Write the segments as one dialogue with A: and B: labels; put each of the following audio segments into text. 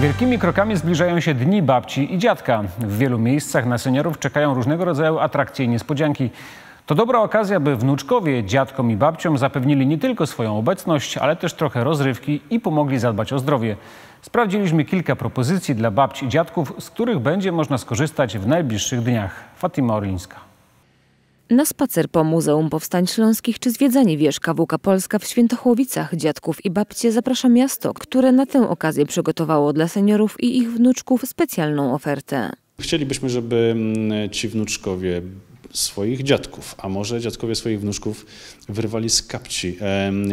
A: Wielkimi krokami zbliżają się dni babci i dziadka. W wielu miejscach na seniorów czekają różnego rodzaju atrakcje i niespodzianki. To dobra okazja, by wnuczkowie dziadkom i babciom zapewnili nie tylko swoją obecność, ale też trochę rozrywki i pomogli zadbać o zdrowie. Sprawdziliśmy kilka propozycji dla babci i dziadków, z których będzie można skorzystać w najbliższych dniach. Fatima Orlińska.
B: Na spacer po Muzeum Powstań Śląskich czy zwiedzanie wież KWK Polska w Świętochłowicach dziadków i babcie zaprasza miasto, które na tę okazję przygotowało dla seniorów i ich wnuczków specjalną ofertę.
C: Chcielibyśmy, żeby mm, ci wnuczkowie swoich dziadków, a może dziadkowie swoich wnuczków wyrwali z kapci.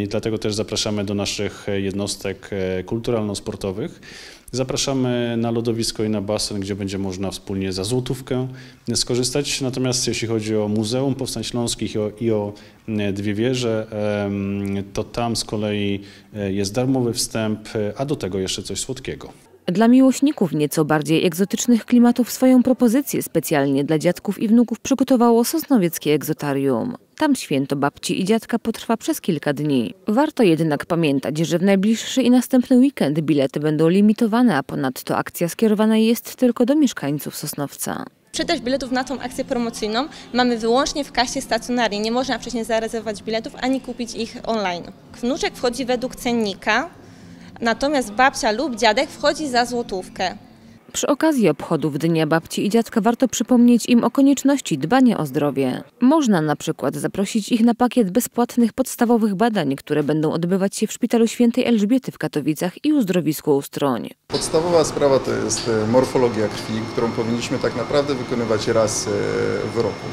C: I dlatego też zapraszamy do naszych jednostek e, kulturalno-sportowych. Zapraszamy na lodowisko i na basen, gdzie będzie można wspólnie za złotówkę skorzystać. Natomiast jeśli chodzi o Muzeum Powstań Śląskich i o, i o dwie wieże, to tam z kolei e, jest darmowy wstęp, a do tego jeszcze coś słodkiego.
B: Dla miłośników nieco bardziej egzotycznych klimatów swoją propozycję specjalnie dla dziadków i wnuków przygotowało Sosnowieckie Egzotarium. Tam święto babci i dziadka potrwa przez kilka dni. Warto jednak pamiętać, że w najbliższy i następny weekend bilety będą limitowane, a ponadto akcja skierowana jest tylko do mieszkańców Sosnowca.
D: Sprzedaż biletów na tą akcję promocyjną mamy wyłącznie w kasie stacjonarnej. Nie można wcześniej zarezerwować biletów ani kupić ich online. Wnuczek wchodzi według cennika, natomiast babcia lub dziadek wchodzi za złotówkę.
B: Przy okazji obchodów Dnia Babci i Dziadka warto przypomnieć im o konieczności dbania o zdrowie. Można na przykład zaprosić ich na pakiet bezpłatnych podstawowych badań, które będą odbywać się w Szpitalu Świętej Elżbiety w Katowicach i uzdrowisku Ustroń.
E: Podstawowa sprawa to jest e, morfologia krwi, którą powinniśmy tak naprawdę wykonywać raz e, w roku.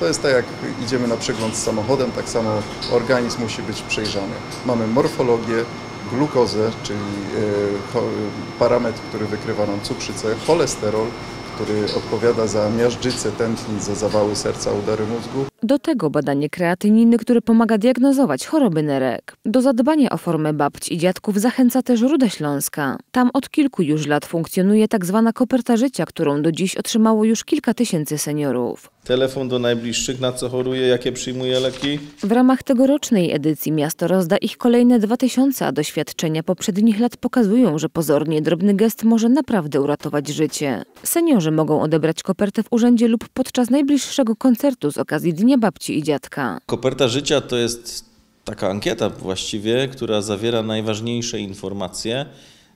E: To jest tak jak idziemy na przegląd z samochodem, tak samo organizm musi być przejrzany. Mamy morfologię, glukozę, czyli e, parametr, który wykrywa nam cukrzycę, cholesterol, który odpowiada za miażdżycę tętnic, za zawały serca, udary mózgu.
B: Do tego badanie kreatyniny, które pomaga diagnozować choroby nerek. Do zadbania o formę babci i dziadków zachęca też Ruda Śląska. Tam od kilku już lat funkcjonuje tak zwana koperta życia, którą do dziś otrzymało już kilka tysięcy seniorów.
F: Telefon do najbliższych, na co choruje, jakie przyjmuje leki.
B: W ramach tegorocznej edycji miasto rozda ich kolejne 2000, a doświadczenia poprzednich lat pokazują, że pozornie drobny gest może naprawdę uratować życie. Seniorzy mogą odebrać kopertę w urzędzie lub podczas najbliższego koncertu z okazji Dnia Babci i Dziadka.
F: Koperta życia to jest taka ankieta właściwie, która zawiera najważniejsze informacje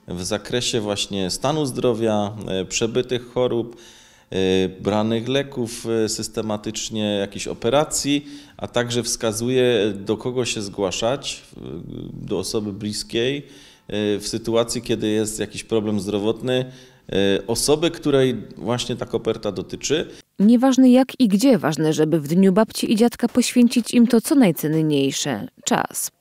F: w zakresie właśnie stanu zdrowia, e, przebytych chorób, e, branych leków e, systematycznie, jakichś operacji, a także wskazuje do kogo się zgłaszać, do osoby bliskiej w sytuacji, kiedy jest jakiś problem zdrowotny, osoby, której właśnie ta koperta dotyczy.
B: Nieważne jak i gdzie, ważne, żeby w Dniu Babci i Dziadka poświęcić im to co najcenniejsze czas.